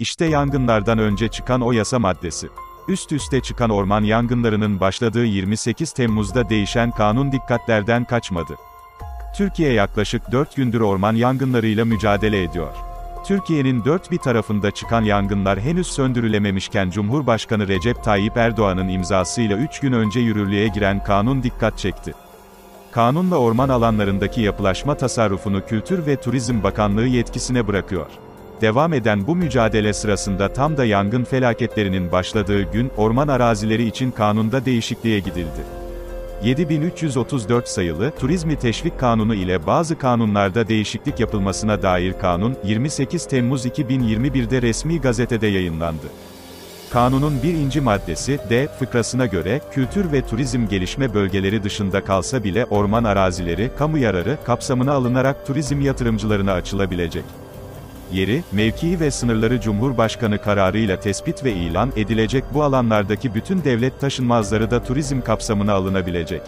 İşte yangınlardan önce çıkan o yasa maddesi. Üst üste çıkan orman yangınlarının başladığı 28 Temmuz'da değişen kanun dikkatlerden kaçmadı. Türkiye yaklaşık 4 gündür orman yangınlarıyla mücadele ediyor. Türkiye'nin dört bir tarafında çıkan yangınlar henüz söndürülememişken Cumhurbaşkanı Recep Tayyip Erdoğan'ın imzasıyla 3 gün önce yürürlüğe giren kanun dikkat çekti. Kanunla orman alanlarındaki yapılaşma tasarrufunu Kültür ve Turizm Bakanlığı yetkisine bırakıyor. Devam eden bu mücadele sırasında tam da yangın felaketlerinin başladığı gün, orman arazileri için kanunda değişikliğe gidildi. 7334 sayılı Turizmi Teşvik Kanunu ile bazı kanunlarda değişiklik yapılmasına dair kanun, 28 Temmuz 2021'de resmi gazetede yayınlandı. Kanunun birinci maddesi, D, fıkrasına göre, kültür ve turizm gelişme bölgeleri dışında kalsa bile orman arazileri, kamu yararı, kapsamına alınarak turizm yatırımcılarına açılabilecek. Yeri, mevkii ve sınırları Cumhurbaşkanı kararıyla tespit ve ilan edilecek bu alanlardaki bütün devlet taşınmazları da turizm kapsamına alınabilecek.